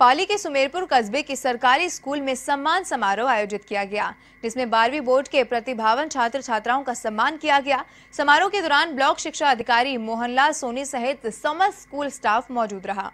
पाली के सुमेरपुर कस्बे के सरकारी स्कूल में सम्मान समारोह आयोजित किया गया, जिसमें बारहवीं बोर्ड के प्रतिभावन छात्र छात्राओं का सम्मान किया गया। समारोह के दौरान ब्लॉक शिक्षा अधिकारी मोहनलाल सोनी सहित समस्त स्कूल स्टाफ मौजूद रहा।